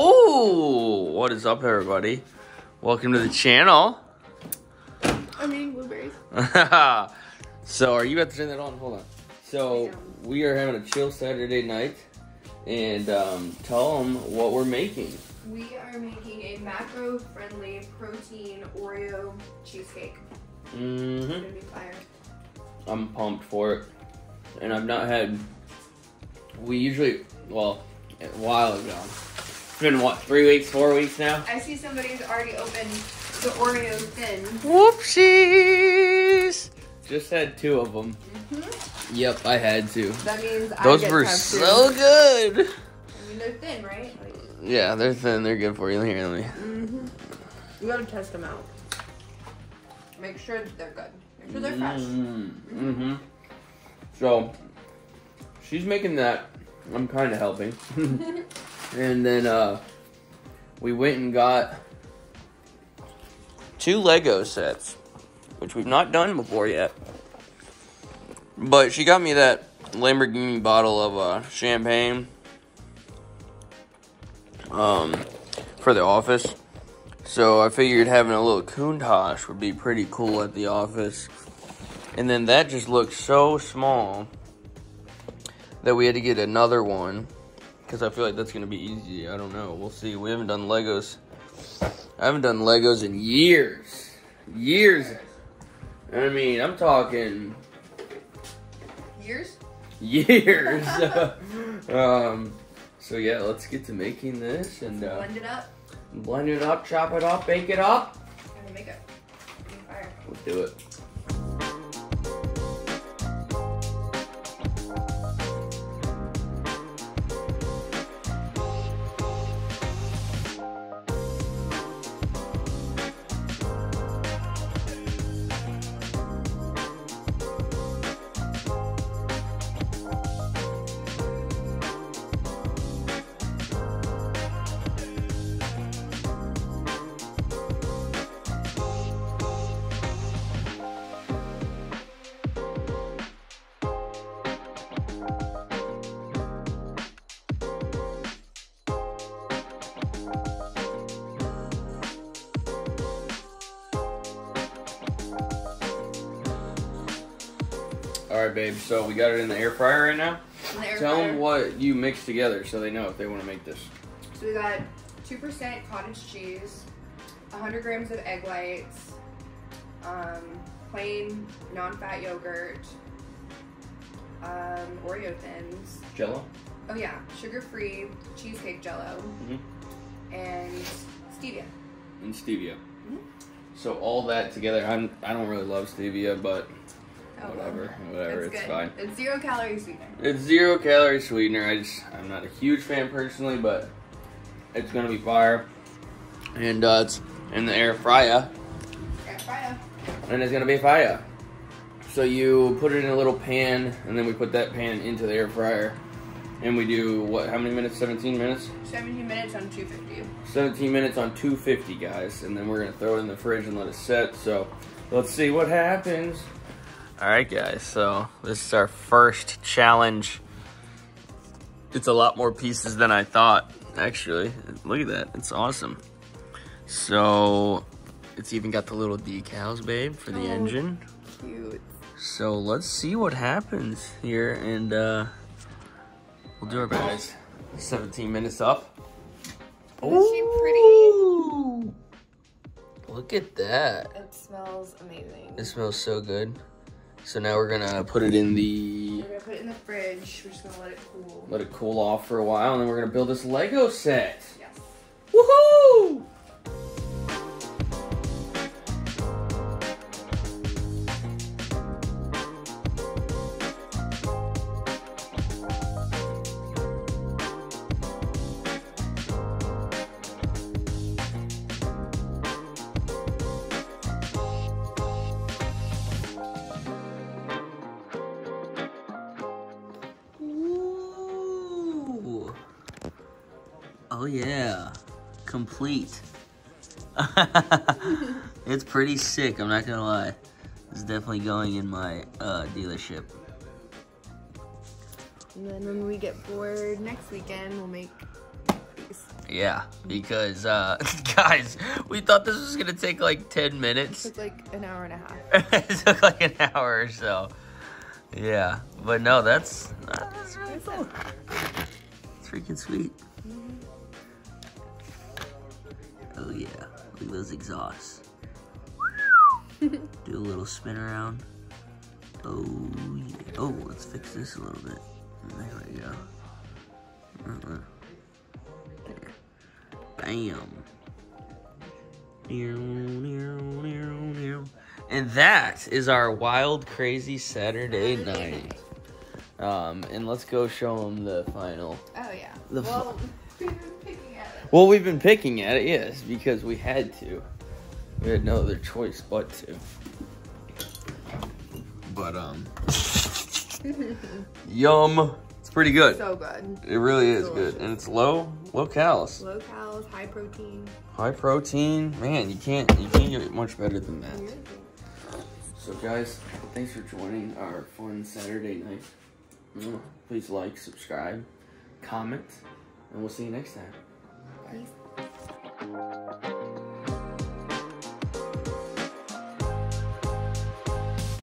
Oh, what is up, everybody? Welcome to the channel. I'm eating blueberries. so, are you about to turn that on? Hold on. So, we are having a chill Saturday night, and um, tell them what we're making. We are making a macro-friendly protein Oreo cheesecake. It's Mm-hmm. gonna be fire. I'm pumped for it, and I've not had. We usually, well, a while ago. It's been what, three weeks, four weeks now. I see somebody's already opened the Oreo thin. Whoopsies! Just had two of them. Mm-hmm. Yep, I had two. That means Those I get were to have so two. good. I mean, they're thin, right? Like, Yeah, they're thin. They're good for you. Here, let me. mm-hmm. You gotta test them out. Make sure that they're good. Make sure they're fresh. Mm-hmm. So, she's making that. I'm kind of helping. and then uh, we went and got two Lego sets, which we've not done before yet. But she got me that Lamborghini bottle of uh, champagne um, for the office. So I figured having a little Countach would be pretty cool at the office. And then that just looked so small that we had to get another one because I feel like that's gonna be easy. I don't know. We'll see. We haven't done Legos. I haven't done Legos in years. Years. I mean, I'm talking Years? years. um. So yeah, let's get to making this and uh, Blend it up. blend it up, chop it up, bake it up. I'm gonna make it. Fire. Let's do it. All right, babe. So we got it in the air fryer right now. The Tell fryer. them what you mix together so they know if they want to make this. So we got 2% cottage cheese, 100 grams of egg whites, um, plain non-fat yogurt, um, Oreo thins. Jello. Oh yeah, sugar-free cheesecake jello, Mhm. and stevia. and stevia. Mhm. So all that together, I'm I don't really love stevia, but Oh, well. whatever, whatever, It's it's good. fine. It's zero calorie sweetener. It's zero calorie sweetener. I just I'm not a huge fan personally, but it's gonna be fire, and uh, it's in the air fryer, Air fryer. and it's gonna be fire. So you put it in a little pan, and then we put that pan into the air fryer, and we do what? How many minutes? 17 minutes. 17 minutes on 250. 17 minutes on 250, guys, and then we're gonna throw it in the fridge and let it set. So let's see what happens. All right, guys. So this is our first challenge. It's a lot more pieces than I thought. Actually, look at that. It's awesome. So it's even got the little decals, babe, for the Oh. engine. Cute. So let's see what happens here, and uh, we'll do our best. 17 minutes up. Isn't she pretty? Look at that. It smells amazing. It smells so good. So now we're gonna put it in the We're gonna put it in the fridge. We're just gonna let it cool. let it cool off for a while, and then we're gonna build this Lego set. Yes. Woohoo! Oh yeah, complete. it's pretty sick. I'm not gonna lie. It's definitely going in my uh, dealership. And then when we get bored next weekend, we'll make these. Yeah, because uh, guys, we thought this was gonna take like ten minutes. Took like an hour and a half. it took like an hour or so. Yeah, but no, that's that's really cool. It's freaking sweet. Yeah, look at those exhausts. Do a little spin around. Oh yeah. Oh, let's fix this a little bit. There we go. There. Bam. And that is our wild, crazy Saturday night. Um, and let's go show them the final. Oh yeah. The well, Well, we've been picking at it, yes, because we had to. We had no other choice but to. But um, yum. It's pretty good. So good. It really is Delicious. good, and it's low, low calories, Low calories, high protein. high protein. Man, you can't you can't get much better than that. So, guys, thanks for joining our fun Saturday night. Mm, Please like, subscribe, comment, and we'll see you next time. Peace.